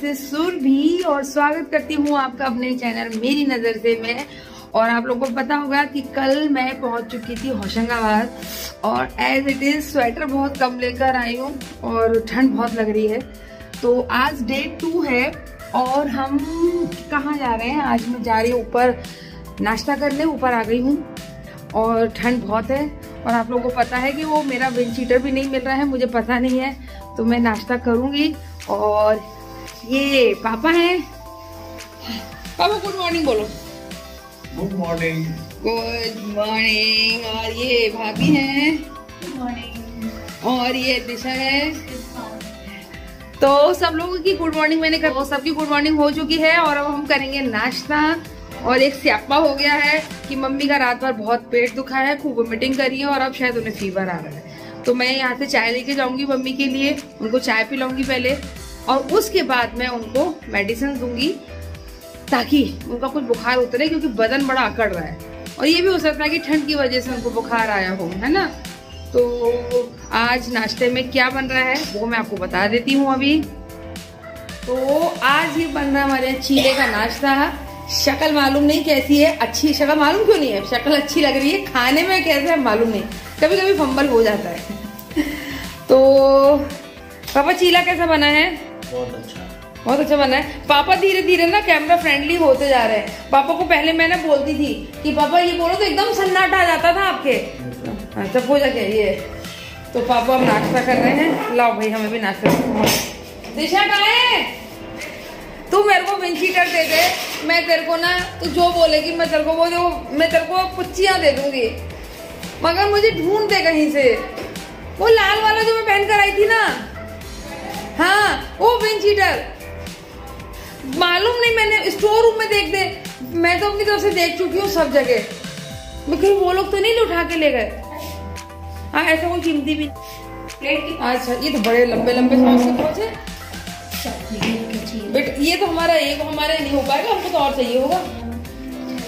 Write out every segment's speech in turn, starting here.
This सुर भी और स्वागत करती हूँ आपका अपने चैनल मेरी नज़र से मैं। और आप लोगों को पता होगा कि कल मैं पहुँच चुकी थी होशंगाबाद और एज इट इज़ स्वेटर बहुत कम लेकर आई हूँ और ठंड बहुत लग रही है। तो आज डे टू है और हम कहाँ जा रहे हैं? आज मैं जा रही हूँ ऊपर नाश्ता करने, ऊपर आ गई हूँ और ठंड बहुत है। और आप लोगों को पता है कि वो मेरा विंड शीटर भी नहीं मिल रहा है, मुझे पता नहीं है। तो मैं नाश्ता करूँगी और ये पापा हैं। पापा गुड मॉर्निंग बोलो। गुड मॉर्निंग गुड मॉर्निंग और ये भाभी हैं। और ये दिशा है। तो सब लोगों की गुड मॉर्निंग मैंने कर सबकी गुड मॉर्निंग हो चुकी है और अब हम करेंगे नाश्ता। और एक स्यापा हो गया है कि मम्मी का रात भर बहुत पेट दुखा है खूब वोमिटिंग करी है और अब शायद उन्हें फीवर आ रहा है। तो मैं यहाँ से चाय लेके जाऊँगी मम्मी के लिए। उनको चाय पिलाऊँगी पहले। और उसके बाद मैं उनको मेडिसिन दूँगी ताकि उनका कुछ बुखार उतरे, क्योंकि बदन बड़ा अकड़ रहा है। और ये भी हो सकता है कि ठंड की वजह से उनको बुखार आया हो, है ना? तो आज नाश्ते में क्या बन रहा है, वो मैं आपको बता देती हूँ अभी। तो आज ये बन रहा है हमारे चीले का नाश्ता। शक्ल मालूम नहीं कैसी है, अच्छी, शक्ल मालूम क्यों नहीं है? शक्ल अच्छी लग रही है, खाने में कैसे है, मालूम नहीं। कभी कभी फंबल हो जाता है। तो पापा, चीला कैसा बना है? बहुत अच्छा। बहुत अच्छा बना है। पापा धीरे धीरे ना कैमरा फ्रेंडली होते जा रहे हैं। पापा को पहले मैं ना बोलती थी कि पापा ये बोलो तो एकदम सन्नाटा आ जाता था आपके। अच्छा। पूजा क्या ये। तो पापा अब नाश्ता कर रहे हैं। लाओ भाई हमें भी नाश्ता दिशा कहाँ? है तू मेरे को विंशीटर दे दे। मैं तेरे को ना तू जो बोलेगी मैं तेरे को वो जो मैं तेरे को पुच्चियाँ दे दूँगी। मगर मुझे ढूंढ दे कहीं से। वो लाल वाला जो मैं पहन कर आई थी ना हाँ वो विंशीटर मालूम नहीं मैंने स्टोर रूम में देख दे। मैं तो अपनी तरफ़ से देख चुकी हूँ सब जगह। कहीं वो लोग तो नहीं उठा के ले गए। हाँ ऐसा कोई कीमती भी अच्छा ये तो बड़े लंबे लंबे के पहुँचे बेट, ये तो हमारा एक हमारे नहीं हो पाएगा, हमको तो और चाहिए होगा।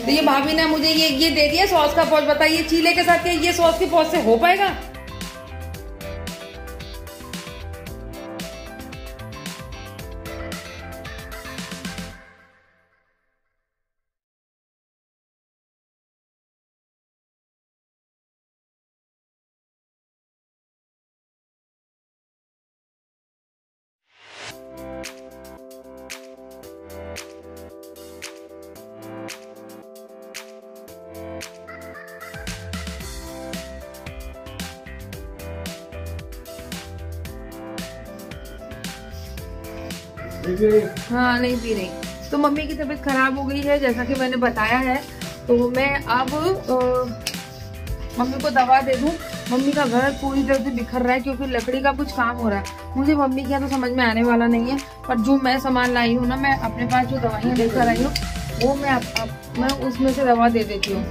तो ये भाभी ने मुझे ये ये दे दिया सॉस का पौच बताइए, चीले के साथ ये सॉस के पौच से हो पाएगा? हाँ? नहीं पी रही। तो मम्मी की तबीयत खराब हो गई है जैसा कि मैंने बताया है। तो मैं अब मम्मी को दवा दे दूँ। मम्मी का घर पूरी तरह से बिखर रहा है क्योंकि लकड़ी का कुछ काम हो रहा है। मुझे मम्मी क्या तो समझ में आने वाला नहीं है पर जो मैं सामान लाई हूँ ना मैं अपने पास जो दवाइयाँ लेकर आई हूँ वो मैं आप, आप, मैं उसमें से दवा दे देती हूँ।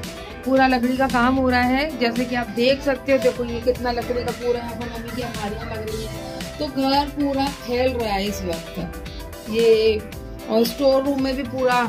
पूरा लकड़ी का काम हो रहा है जैसे कि आप देख सकते हो देखो ये कितना लकड़ी का पूरा पर मम्मी की अलमारियाँ लग रही है। तो घर पूरा फैल रहा है इस वक्त। ये और स्टोर रूम में भी पूरा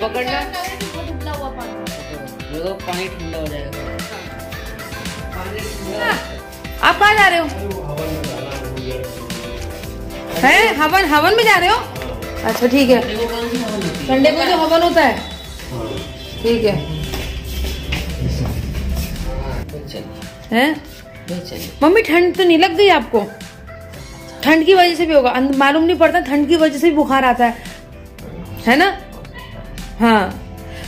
पकड़ना। देखो पानी। ठंडा हो जाएगा। आप कहाँ जा रहे हो? हैं? हवन हवन में जा रहे हो? अच्छा ठीक है। है? संडे को जो हवन होता है। ठीक है। हैं? मम्मी ठंड तो नहीं लग गई आपको? ठंड की वजह से भी होगा। मालूम नहीं पड़ता ठंड की वजह से भी बुखार आता है। है ना? हाँ।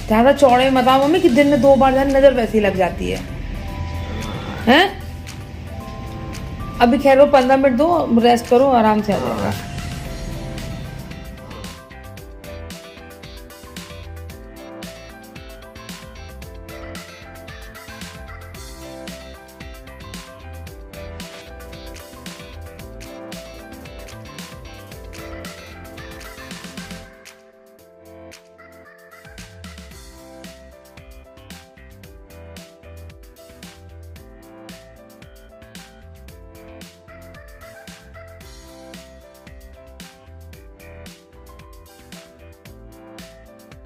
ज़्यादा चौड़े में बताओ मम्मी, कि दिन में दो बार जाने, नज़र वैसी लग जाती है। हैं? अभी खैर वो पंद्रह मिनट दो रेस्ट करो, आराम से आ जाएगा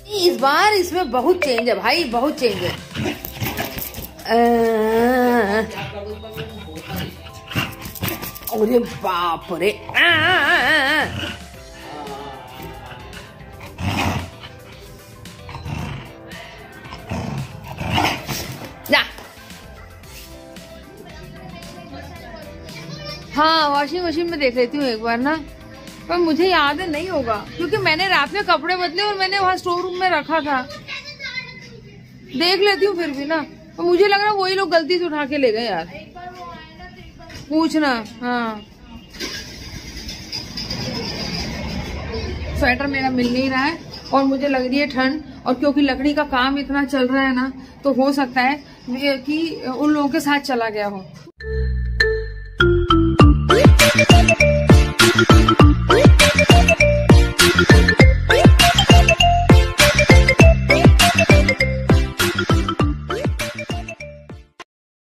इस बार इसमें बहुत चेंज है भाई, बहुत चेंज है। अरे बाप रे। हाँ वॉशिंग मशीन में देख लेती हूँ एक बार ना। पर मुझे याद नहीं होगा, क्योंकि मैंने रात में कपड़े बदले और मैंने वहाँ स्टोर रूम में रखा था। देख लेती हूँ फिर भी ना। पर मुझे लग रहा है वही लोग गलती से उठा के ले गए यार। पूछना हाँ। स्वेटर मेरा मिल नहीं रहा है और मुझे लग रही है ठंड और क्योंकि लकड़ी का काम इतना चल रहा है ना तो हो सकता है कि उन लोगों के साथ चला गया हो।